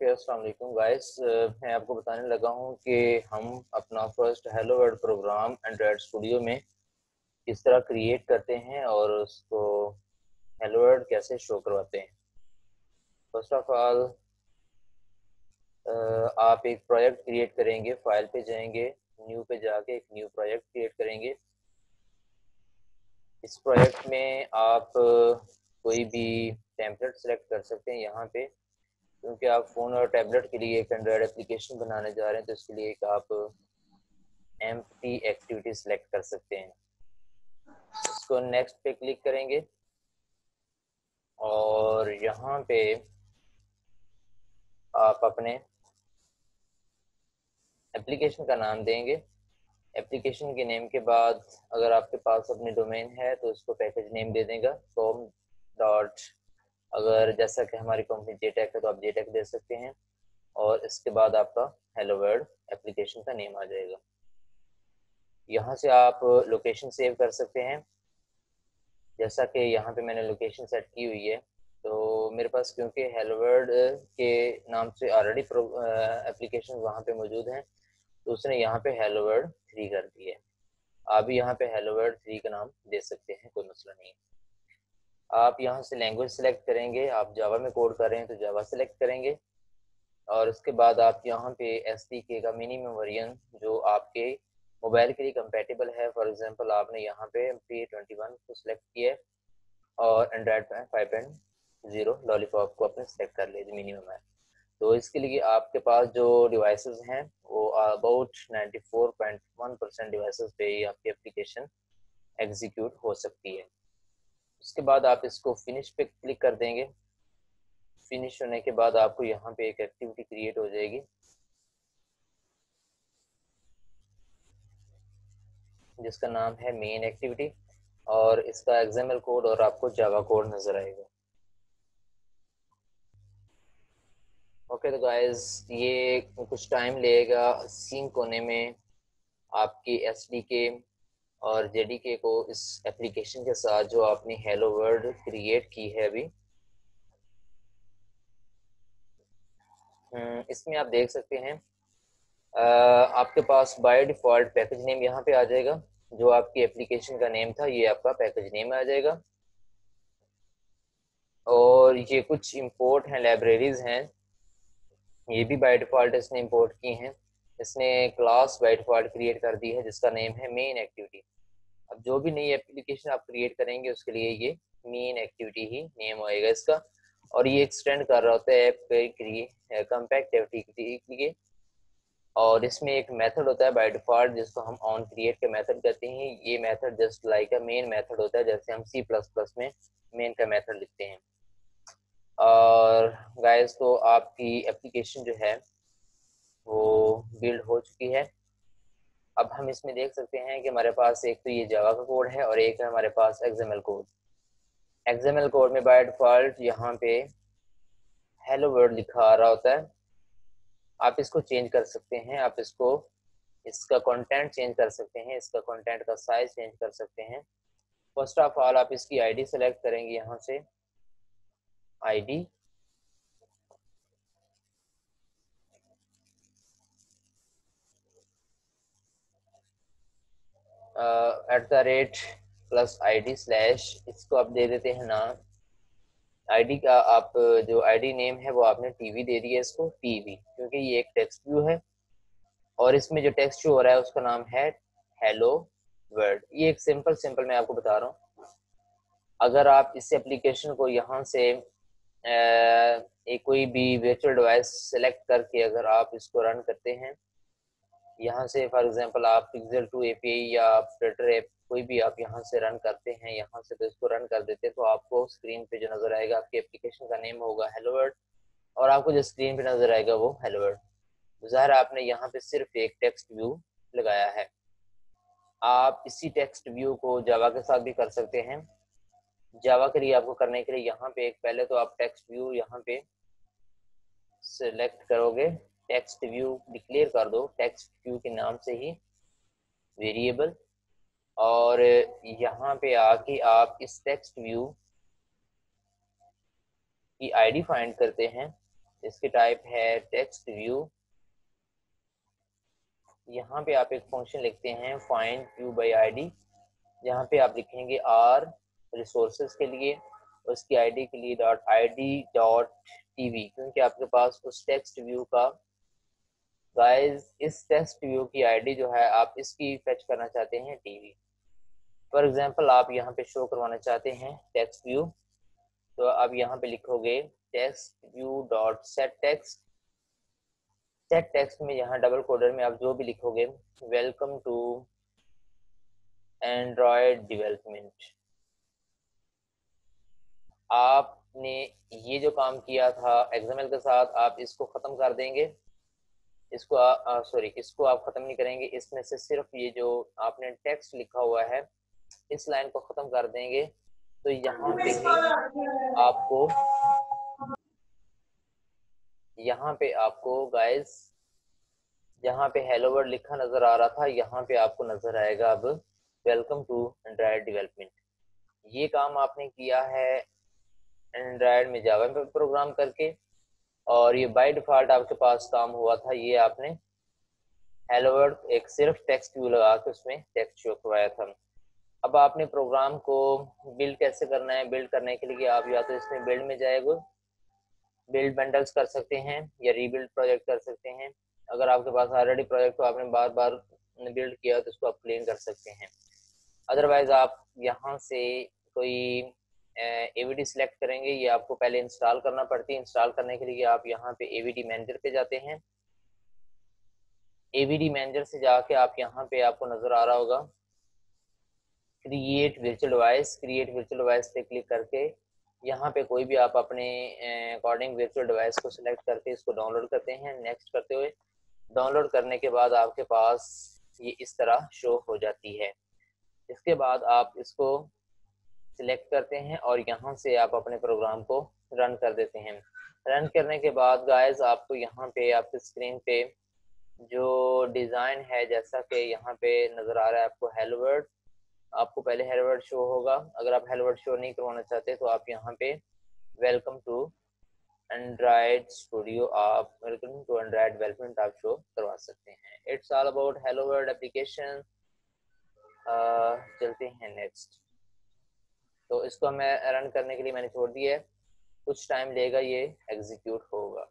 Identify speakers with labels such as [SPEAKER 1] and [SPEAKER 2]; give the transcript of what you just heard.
[SPEAKER 1] Okay, अस्सलाम guys. मैं आपको बताने लगा हूँ कि हम अपना first hello world program Android studio में किस तरह क्रिएट करते हैं और उसको हेलो वर्ड कैसे शो करवाते हैं। फ़र्स्ट ऑफ़ ऑल आप एक प्रोजेक्ट क्रिएट करेंगे फ़ाइल पे जाएँगे न्यू पे जाके एक न्यू प्रोजेक्ट क्रिएट करेंगे। इस प्रोजेक्ट में आप कोई भी टेम्पलेट सेलेक्ट कर सकते हैं यहाँ पे। क्योंकि आप फ़ोन और टैबलेट के लिए एक एंड्रॉयड एप्लीकेशन बनाने जा रहे हैं तो इसके लिए एक आप एम एक्टिविटी सेलेक्ट कर सकते हैं। इसको नेक्स्ट पे क्लिक करेंगे और यहाँ पे आप अपने एप्लीकेशन का नाम देंगे। एप्लीकेशन के नेम के बाद अगर आपके पास अपनी डोमेन है तो उसको पैकेज नेम दे देगा कॉम डॉट अगर जैसा कि हमारी कंपनी जेटेक है तो आप जेटेक दे सकते हैं और इसके बाद आपका हेलो वर्ड एप्लीकेशन का नेम आ जाएगा। यहाँ से आप लोकेशन सेव कर सकते हैं। जैसा कि यहाँ पे मैंने लोकेशन सेट की हुई है तो मेरे पास क्योंकि हेलो वर्ड के नाम से ऑलरेडी एप्लीकेशन वहाँ पे मौजूद हैं तो उसने यहाँ पे हेलो वर्ड थ्री कर दी है। आप भी यहाँ पे हेलो वर्ड थ्री का नाम दे सकते हैं, कोई मसला नहीं आप यहाँ से लैंग्वेज सेलेक्ट करेंगे, आप जावा में कोड कर रहे हैं तो जावा सेलेक्ट करेंगे। और उसके बाद आप यहाँ पे एस के का मिनिमम वर्जन जो आपके मोबाइल के लिए कंपेटेबल है फॉर एग्जांपल आपने यहाँ पे पी ट्वेंटी वन को सिलेक्ट किया और Android five point zero Lollipop को अपने सेलेक्ट कर लीजिए मिनिमम है। तो इसके लिए आपके पास जो डिवाइसेस हैं, वो about ninety four point one percent devices पे ही आपकी एप्लीकेशन एग्जीक्यूट हो सकती है। उसके बाद आप इसको फिनिश पे क्लिक कर देंगे। फिनिश होने के बाद आपको यहाँ पे एक एक्टिविटी क्रिएट हो जाएगी। जिसका नाम है मेन एक्टिविटी और इसका एग्ज़ाम्पल कोड और आपको जावा कोड नज़र आएगा। ओके तो गाइस ये कुछ टाइम लेगा। सिंक होने में आपकी एस के और जे को इस एप्लीकेशन के साथ जो आपने हेलो वर्ड क्रिएट की है अभी हम्म, इसमें आप देख सकते हैं आपके पास बाय डिफ़ॉल्ट पैकेज नेम यहाँ पे आ जाएगा जो आपकी एप्लीकेशन का नेम था ये आपका पैकेज नेम आ जाएगा। और ये कुछ इंपोर्ट हैं लाइब्रेरीज हैं ये भी बाय डिफ़ॉल्ट इसने इंपोर्ट की हैं। इसने क्लास बाय डिफ़ॉल्ट क्रिएट कर दी है, जिसका नेम है मेन एक्टिविटी अब जो भी नई एप्लीकेशन आप क्रिएट करेंगे, उसके लिए ये मेन एक्टिविटी ही नेम होएगा इसका। और ये एक्सटेंड कर रहा होता है ऐप कम्पैक्ट एक्टिविटी के लिए। और इसमें एक मेथड होता है बाय डिफ़ॉल्ट जिसको हम ऑन क्रिएट के मेथड कहते हैं। ये method just like a main method होता है, जैसे हम सी प्लस प्लस में मेन का मेथड लिखते हैं। और गाइस तो आपकी एप्लीकेशन जो है बिल्ड हो चुकी है। अब हम इसमें देख सकते हैं कि हमारे पास एक तो ये जावा का कोड है और एक है हमारे पास एक्सएमएल कोड एक्सएमएल कोड में बाय डिफ़ॉल्ट यहाँ पे हेलो वर्ड लिखा आ रहा होता है। आप इसको चेंज कर सकते हैं, आप इसको इसका कंटेंट चेंज कर सकते हैं, इसका कंटेंट का साइज़ चेंज कर सकते हैं। फ़र्स्ट ऑफ़ ऑल आप इसकी आईडी सेलेक्ट करेंगे यहाँ से। ID at the rate plus I D slash इसको आप दे देते हैं नाम। आईडी का आप, जो आईडी नेम है, वो आपने टीवी दे दिया इसको टीवी क्योंकि ये एक टेक्स्ट व्यू है। और इसमें जो टेक्स्ट शो हो रहा है, उसका नाम है हेलो वर्ड ये एक सिंपल सिंपल मैं आपको बता रहा हूँ। अगर आप इस एप्लीकेशन को यहाँ से एक कोई भी वर्चुअल डिवाइस सेलेक्ट करके अगर आप इसको रन करते हैं यहाँ से फॉर एग्जांपल आप पिक्सल टू एपीआई या फ्लटर ऐप कोई भी आप यहाँ से रन करते हैं, यहाँ से तो इसको रन कर देते हैं तो आपको स्क्रीन पे जो नज़र आएगा, आपकी एप्लीकेशन का नेम होगा हेलो वर्ड और आपको जो स्क्रीन पे नज़र आएगा वो हेलो वर्ड ज़ाहिर आपने यहाँ पे सिर्फ़ एक टेक्स्ट व्यू लगाया है। आप इसी टेक्स्ट व्यू को जावा के साथ भी कर सकते हैं। जावा के लिए आपको करने के लिए यहाँ पे एक, पहले तो आप टेक्स्ट व्यू यहाँ पे सिलेक्ट करोगे। टेक्स्ट व्यू डिक्लेयर कर दो, टेक्स्ट व्यू के नाम से ही वेरिएबल। और यहाँ पे आके आप इस टेक्स्ट व्यू की आईडी फाइंड करते हैं। इसकी टाइप है टेक्स्ट व्यू। यहाँ पे आप एक फ़ंक्शन लिखते हैं, फाइंड व्यू बाई आईडी यहाँ पे आप लिखेंगे आर रिसोर्सेज के लिए, उसकी आईडी के लिए dot I D dot TV क्योंकि आपके पास उस टेक्स्ट व्यू का गाइस इस टेक्स्ट व्यू की आईडी जो है, आप इसकी फेच करना चाहते हैं टीवी फॉर एग्जांपल आप यहाँ पे शो करवाना चाहते हैं टेक्स्ट व्यू तो आप यहाँ पे लिखोगे text view dot set text set text में यहाँ डबल कोडर में आप जो भी लिखोगे वेलकम टू एंड्रॉयड डिवेलपमेंट आपने ये जो काम किया था एग्ज़ाम्पल के साथ आप इसको ख़त्म कर देंगे। इसको सॉरी इसको आप ख़त्म नहीं करेंगे। इसमें से सिर्फ़ ये जो आपने टेक्स्ट लिखा हुआ है, इस लाइन को ख़त्म कर देंगे। तो यहाँ पे आपको, यहाँ पे आपको गाइस जहाँ पे हेलो वर्ड लिखा नज़र आ रहा था। यहाँ पे आपको नज़र आएगा अब वेलकम टू एंड्रॉयड डेवलपमेंट ये काम आपने किया है एंड्रॉयड में जावा में प्रोग्राम करके। और ये बाय डिफ़ॉल्ट आपके पास काम हुआ था, ये आपने हेलो वर्ड एक सिर्फ़ टेक्स्ट व्यू लगा के उसमें टेक्स्ट शो करवाया था। अब आपने प्रोग्राम को बिल्ड कैसे करना है? बिल्ड करने के लिए आप या तो इसमें बिल्ड में जाएगा बिल्ड बंडल्स कर सकते हैं या रीबिल्ड प्रोजेक्ट कर सकते हैं। अगर आपके पास ऑलरेडी प्रोजेक्ट को आपने बार बार बिल्ड किया तो इसको आप क्लीन कर सकते हैं। अदरवाइज़ आप यहाँ से कोई एवीडी सिलेक्ट करेंगे, ये आपको पहले इंस्टॉल करना पड़ती है। इंस्टॉल करने के लिए आप यहाँ पे एवीडी मैनेजर पे जाते हैं। एवीडी मैनेजर से जाके आप यहाँ पे आपको नज़र आ रहा होगा। Create virtual device create virtual device पे क्लिक करके यहाँ पे कोई भी आप अपने अकॉर्डिंग वर्चुअल डिवाइस को सिलेक्ट करके इसको डाउनलोड करते हैं। नेक्स्ट करते हुए डाउनलोड करने के बाद आपके पास ये इस तरह शो हो जाती है। इसके बाद आप इसको सिलेक्ट करते हैं और यहाँ से आप अपने प्रोग्राम को रन कर देते हैं। रन करने के बाद गाइस आपको यहाँ पे, आपके स्क्रीन पे जो डिज़ाइन है, जैसा कि यहाँ पे नज़र आ रहा है आपको हेलवर्ड आपको पहले हेलवर्ड शो होगा। अगर आप हेलवर्ड शो नहीं करवाना चाहते तो आप यहाँ पे वेलकम टू एंड्रॉयड स्टूडियो आप वेलकम टू एंड्रॉयड डेवलपमेंट आप शो करवा सकते हैं। It's all about hello world application चलते हैं नेक्स्ट तो इसको मैं रन करने के लिए मैंने छोड़ दिया है। कुछ टाइम लेगा ये एग्जीक्यूट होगा।